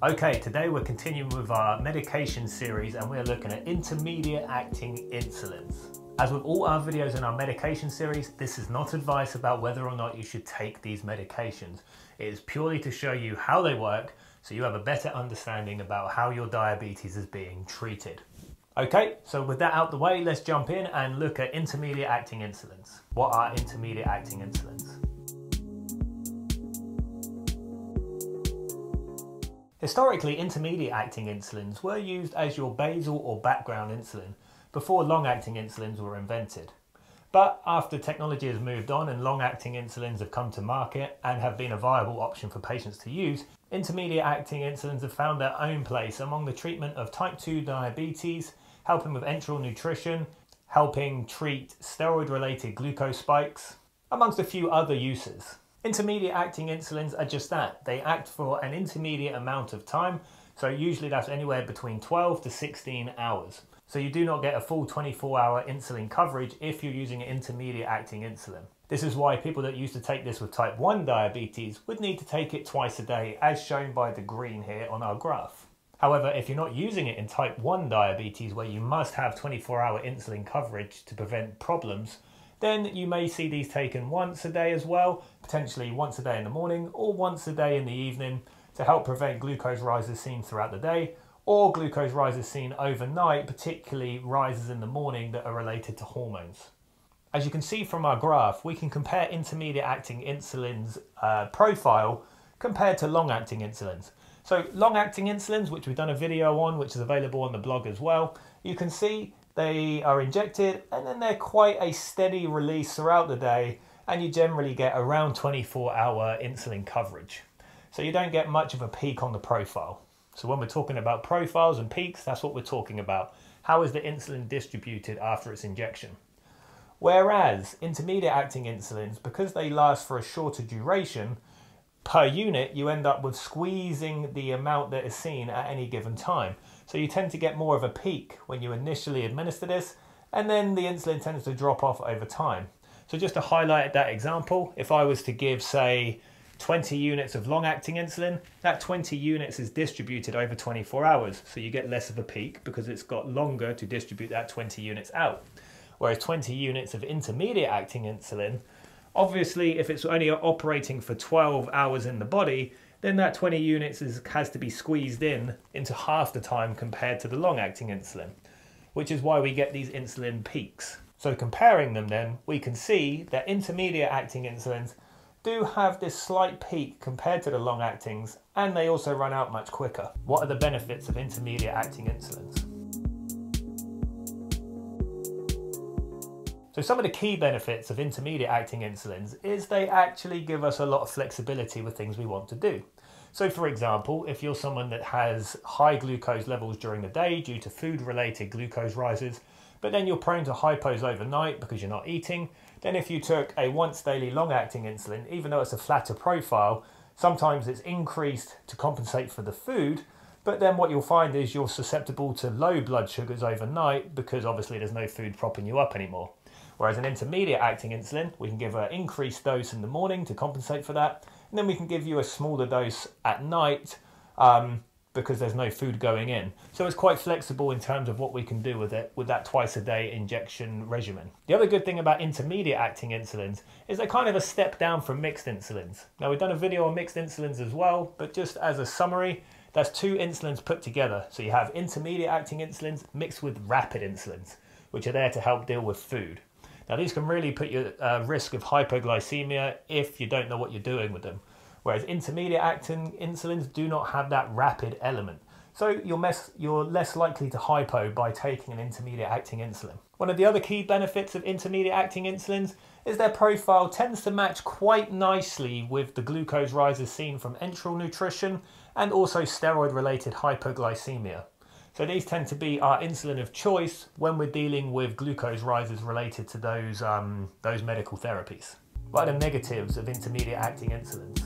Okay, today we're continuing with our medication series and we're looking at intermediate acting insulins. As with all our videos in our medication series, this is not advice about whether or not you should take these medications. It is purely to show you how they work so you have a better understanding about how your diabetes is being treated. Okay, so with that out the way, let's jump in and look at intermediate acting insulins. What are intermediate acting insulins? Historically, intermediate acting insulins were used as your basal or background insulin before long acting insulins were invented. But after technology has moved on and long acting insulins have come to market and have been a viable option for patients to use, intermediate acting insulins have found their own place among the treatment of type 2 diabetes, helping with enteral nutrition, helping treat steroid related glucose spikes, amongst a few other uses. Intermediate acting insulins are just that. They act for an intermediate amount of time, so usually that's anywhere between 12 to 16 hours. So you do not get a full 24 hour insulin coverage if you're using an intermediate acting insulin. This is why people that used to take this with type 1 diabetes would need to take it twice a day as shown by the green here on our graph. However, if you're not using it in type 1 diabetes where you must have 24 hour insulin coverage to prevent problems, then you may see these taken once a day as well, potentially once a day in the morning or once a day in the evening to help prevent glucose rises seen throughout the day or glucose rises seen overnight, particularly rises in the morning that are related to hormones. As you can see from our graph, we can compare intermediate acting insulin's uh, profile compared to long acting insulins. So long acting insulins, which we've done a video on, which is available on the blog as well, you can see they are injected and then they're quite a steady release throughout the day and you generally get around 24 hour insulin coverage. So you don't get much of a peak on the profile. So when we're talking about profiles and peaks, that's what we're talking about. How is the insulin distributed after its injection? Whereas intermediate acting insulins, because they last for a shorter duration, per unit, you end up with squeezing the amount that is seen at any given time. So you tend to get more of a peak when you initially administer this, and then the insulin tends to drop off over time. So just to highlight that example, if I was to give, say, 20 units of long-acting insulin, that 20 units is distributed over 24 hours. So you get less of a peak because it's got longer to distribute that 20 units out. Whereas 20 units of intermediate acting insulin, obviously if it's only operating for 12 hours in the body, then that 20 units is, has to be squeezed in into half the time compared to the long acting insulin, which is why we get these insulin peaks. So comparing them then, we can see that intermediate acting insulins do have this slight peak compared to the long actings and they also run out much quicker. What are the benefits of intermediate acting insulins? So some of the key benefits of intermediate acting insulins is they actually give us a lot of flexibility with things we want to do. So for example, if you're someone that has high glucose levels during the day due to food related glucose rises, but then you're prone to hypos overnight because you're not eating, then if you took a once daily long acting insulin, even though it's a flatter profile, sometimes it's increased to compensate for the food, but then what you'll find is you're susceptible to low blood sugars overnight because obviously there's no food propping you up anymore. Whereas an intermediate acting insulin, we can give an increased dose in the morning to compensate for that, and then we can give you a smaller dose at night um, because there's no food going in. So it's quite flexible in terms of what we can do with it with that twice a day injection regimen. The other good thing about intermediate acting insulins is they're kind of a step down from mixed insulins. Now we've done a video on mixed insulins as well, but just as a summary, that's two insulins put together. So you have intermediate acting insulins mixed with rapid insulins, which are there to help deal with food. Now these can really put you at uh, risk of hypoglycemia if you don't know what you're doing with them. Whereas intermediate acting insulins do not have that rapid element. So you're, mess, you're less likely to hypo by taking an intermediate acting insulin. One of the other key benefits of intermediate acting insulins is their profile tends to match quite nicely with the glucose rises seen from enteral nutrition and also steroid related hypoglycemia. So these tend to be our insulin of choice when we're dealing with glucose rises related to those, um, those medical therapies. What are the negatives of intermediate acting insulins?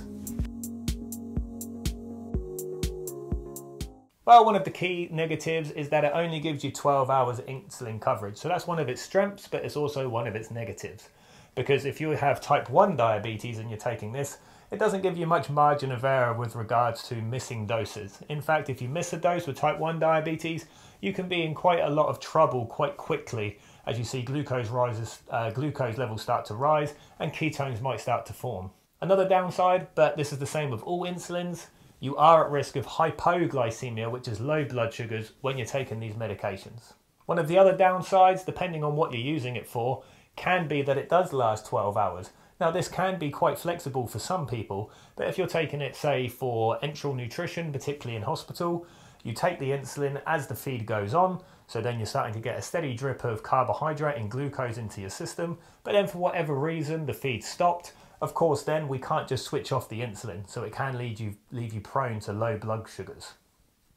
Well, one of the key negatives is that it only gives you 12 hours insulin coverage. So that's one of its strengths, but it's also one of its negatives. Because if you have type 1 diabetes and you're taking this, it doesn't give you much margin of error with regards to missing doses. In fact, if you miss a dose with type 1 diabetes, you can be in quite a lot of trouble quite quickly as you see glucose rises, uh, glucose levels start to rise and ketones might start to form. Another downside, but this is the same with all insulins, you are at risk of hypoglycemia, which is low blood sugars, when you're taking these medications. One of the other downsides, depending on what you're using it for, can be that it does last 12 hours. Now, this can be quite flexible for some people, but if you're taking it, say, for enteral nutrition, particularly in hospital, you take the insulin as the feed goes on, so then you're starting to get a steady drip of carbohydrate and glucose into your system, but then for whatever reason the feed stopped, of course then we can't just switch off the insulin, so it can lead you, leave you prone to low blood sugars.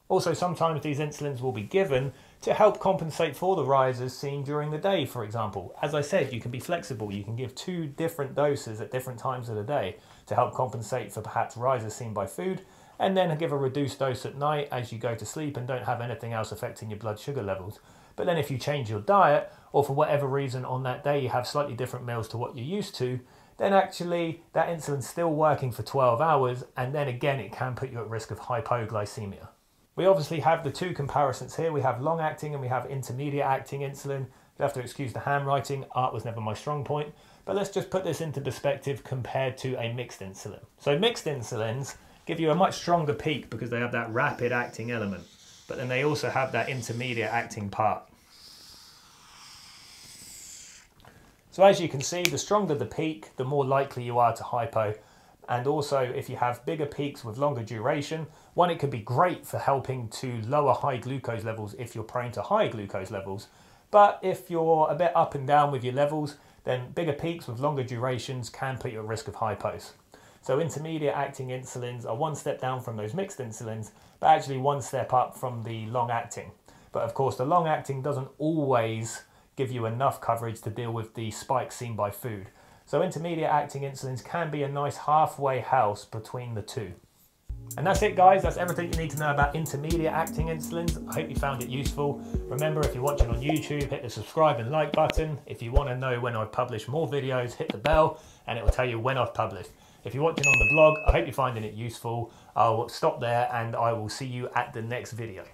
Also, sometimes these insulins will be given to help compensate for the rises seen during the day, for example. As I said, you can be flexible. You can give two different doses at different times of the day to help compensate for perhaps rises seen by food, and then give a reduced dose at night as you go to sleep and don't have anything else affecting your blood sugar levels. But then if you change your diet, or for whatever reason on that day you have slightly different meals to what you're used to, then actually that insulin's still working for 12 hours, and then again it can put you at risk of hypoglycemia. We obviously have the two comparisons here. We have long acting and we have intermediate acting insulin. You have to excuse the handwriting, art was never my strong point. But let's just put this into perspective compared to a mixed insulin. So mixed insulins give you a much stronger peak because they have that rapid acting element. But then they also have that intermediate acting part. So as you can see, the stronger the peak, the more likely you are to hypo and also if you have bigger peaks with longer duration, one, it could be great for helping to lower high glucose levels if you're prone to high glucose levels. But if you're a bit up and down with your levels, then bigger peaks with longer durations can put you at risk of hypos. So intermediate acting insulins are one step down from those mixed insulins, but actually one step up from the long acting. But of course, the long acting doesn't always give you enough coverage to deal with the spikes seen by food. So intermediate acting insulins can be a nice halfway house between the two. And that's it guys, that's everything you need to know about intermediate acting insulins. I hope you found it useful. Remember if you're watching on YouTube, hit the subscribe and like button. If you want to know when I publish more videos, hit the bell and it will tell you when I've published. If you're watching on the blog, I hope you're finding it useful. I'll stop there and I will see you at the next video.